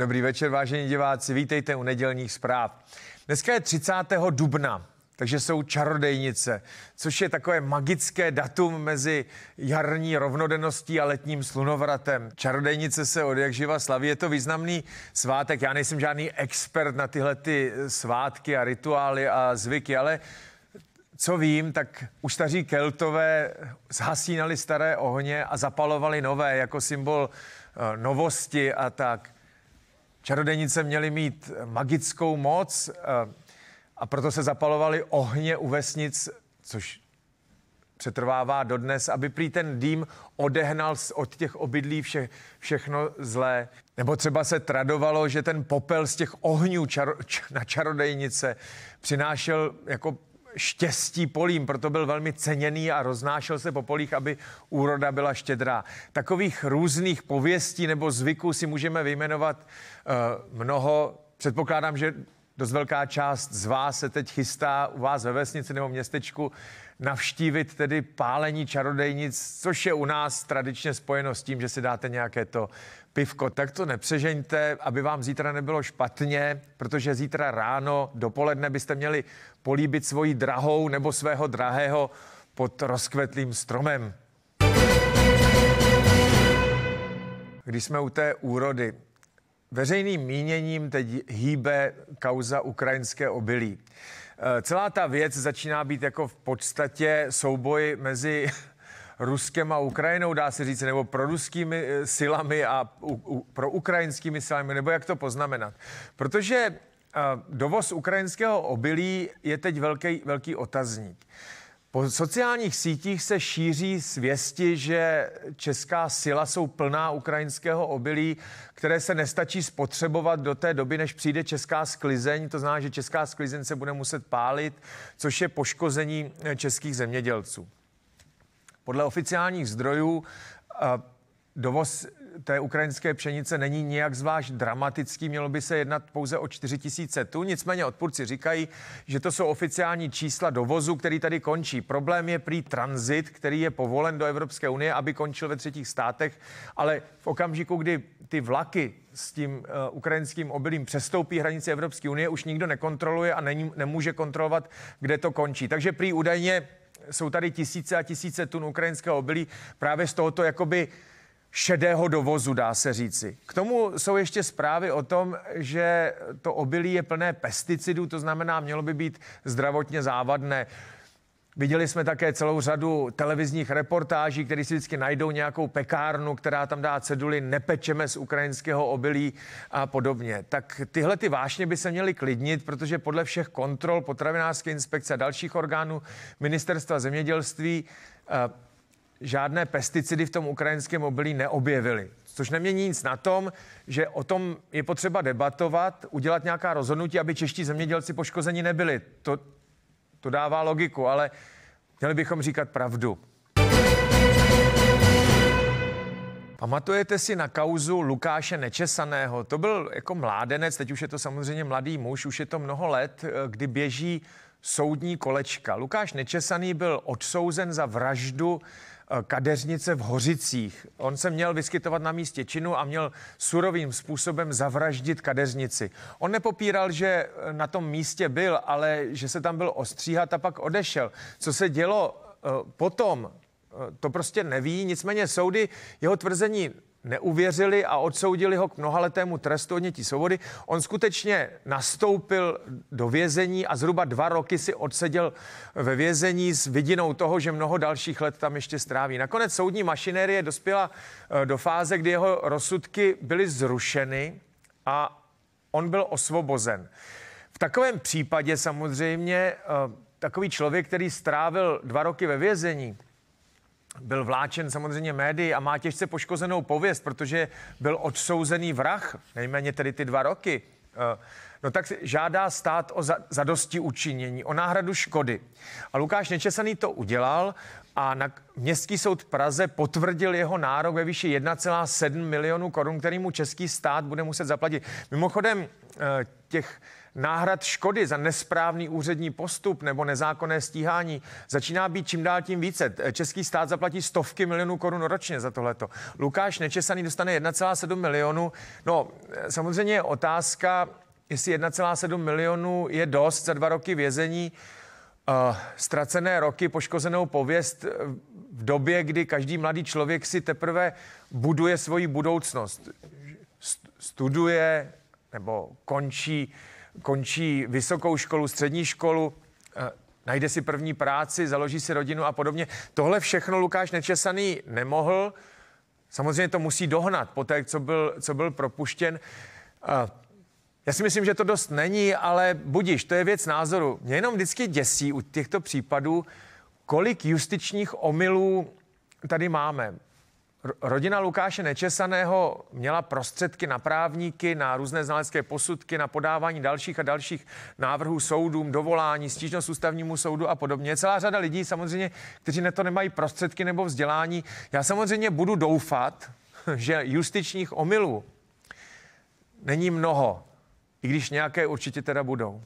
Dobrý večer, vážení diváci, vítejte u nedělních zpráv. Dneska je 30. dubna, takže jsou čarodejnice, což je takové magické datum mezi jarní rovnodenností a letním slunovratem. Čarodejnice se od jak živa slaví, je to významný svátek. Já nejsem žádný expert na tyhle ty svátky a rituály a zvyky, ale co vím, tak už staří keltové zhasínali staré ohně a zapalovali nové jako symbol eh, novosti a tak. Čarodejnice měly mít magickou moc eh, a proto se zapalovaly ohně u vesnic, což přetrvává dodnes, aby prý ten dým odehnal od těch obydlí vše, všechno zlé. Nebo třeba se tradovalo, že ten popel z těch ohňů čaro, č, na čarodejnice přinášel jako štěstí polím, proto byl velmi ceněný a roznášel se po polích, aby úroda byla štědrá. Takových různých pověstí nebo zvyků si můžeme vyjmenovat uh, mnoho. Předpokládám, že dost velká část z vás se teď chystá u vás ve vesnici nebo městečku navštívit tedy pálení čarodejnic, což je u nás tradičně spojeno s tím, že si dáte nějaké to pivko. Tak to nepřežeňte, aby vám zítra nebylo špatně, protože zítra ráno, dopoledne byste měli políbit svoji drahou nebo svého drahého pod rozkvetlým stromem. Když jsme u té úrody, veřejným míněním teď hýbe kauza ukrajinské obilí. Eh, celá ta věc začíná být jako v podstatě souboj mezi Ruskem a Ukrajinou, dá se říct, nebo pro ruskými eh, silami a pro ukrajinskými silami, nebo jak to poznamenat. Protože uh, dovoz ukrajinského obilí je teď velký, velký otazník. Po sociálních sítích se šíří svěsti, že česká sila jsou plná ukrajinského obilí, které se nestačí spotřebovat do té doby, než přijde česká sklizeň. To znamená, že česká sklizeň se bude muset pálit, což je poškození eh, českých zemědělců. Podle oficiálních zdrojů dovoz té ukrajinské pšenice není nijak zvlášť dramatický, mělo by se jednat pouze o 4 tisíce tun. Nicméně odpůrci říkají, že to jsou oficiální čísla dovozu, který tady končí. Problém je prý tranzit, který je povolen do Evropské unie, aby končil ve třetích státech, ale v okamžiku, kdy ty vlaky s tím uh, ukrajinským obilím přestoupí hranici Evropské unie, už nikdo nekontroluje a není, nemůže kontrolovat, kde to končí. Takže prý údajně jsou tady tisíce a tisíce tun ukrajinského obilí právě z tohoto jakoby šedého dovozu, dá se říci. K tomu jsou ještě zprávy o tom, že to obilí je plné pesticidů, to znamená, mělo by být zdravotně závadné. Viděli jsme také celou řadu televizních reportáží, které si vždycky najdou nějakou pekárnu, která tam dá ceduly nepečeme z ukrajinského obilí a podobně. Tak tyhle ty vášně by se měly klidnit, protože podle všech kontrol potravinářské inspekce a dalších orgánů ministerstva zemědělství eh, žádné pesticidy v tom ukrajinském obilí neobjevily. Což nemění nic na tom, že o tom je potřeba debatovat, udělat nějaká rozhodnutí, aby čeští zemědělci poškozeni nebyli. To, to dává logiku, ale měli bychom říkat pravdu. Pamatujete si na kauzu Lukáše Nečesaného? To byl jako mládenec, teď už je to samozřejmě mladý muž, už je to mnoho let, kdy běží soudní kolečka. Lukáš Nečesaný byl odsouzen za vraždu Eh, kadeřnice v Hořicích. On se měl vyskytovat na místě činu a měl surovým způsobem zavraždit kadeřnici. On nepopíral, že eh, na tom místě byl, ale že se tam byl ostříhat a pak odešel. Co se dělo eh, potom, to prostě neví, nicméně soudy jeho tvrzení neuvěřili a odsoudili ho k mnohaletému trestu odnětí svobody. On skutečně nastoupil do vězení a zhruba dva roky si odseděl ve vězení s vidinou toho, že mnoho dalších let tam ještě stráví. Nakonec soudní mašinérie dospěla eh, do fáze, kdy jeho rozsudky byly zrušeny a on byl osvobozen. V takovém případě samozřejmě eh, takový člověk, který strávil dva roky ve vězení, byl vláčen samozřejmě médií a má těžce poškozenou pověst, protože byl odsouzený vrah, nejméně tedy ty dva roky. Eh, no tak žádá stát o zadosti učinění, o náhradu škody. A Lukáš Nečesaný to udělal a na Městský soud Praze potvrdil jeho nárok ve výši 1,7 milionů korun, který mu český stát bude muset zaplatit. Mimochodem, eh, těch náhrad škody za nesprávný úřední postup nebo nezákonné stíhání začíná být čím dál tím více. Český stát zaplatí stovky milionů korun ročně za tohleto. Lukáš Nečesaný dostane 1,7 milionu. No, samozřejmě je otázka, jestli 1,7 milionů je dost za dva roky vězení. Uh, ztracené roky, poškozenou pověst v době, kdy každý mladý člověk si teprve buduje svoji budoucnost. Studuje nebo končí končí vysokou školu, střední školu, eh, najde si první práci, založí si rodinu a podobně. Tohle všechno Lukáš Nečesaný nemohl. Samozřejmě to musí dohnat po té, co byl, co byl propuštěn. Eh, já si myslím, že to dost není, ale budíš, to je věc názoru. Mě jenom vždycky děsí u těchto případů, kolik justičních omylů tady máme. Rodina Lukáše Nečesaného měla prostředky na právníky, na různé znalecké posudky, na podávání dalších a dalších návrhů soudům, dovolání, stížnost ústavnímu soudu a podobně. Celá řada lidí samozřejmě, kteří na to nemají prostředky nebo vzdělání. Já samozřejmě budu doufat, že justičních omylů není mnoho, i když nějaké určitě teda budou.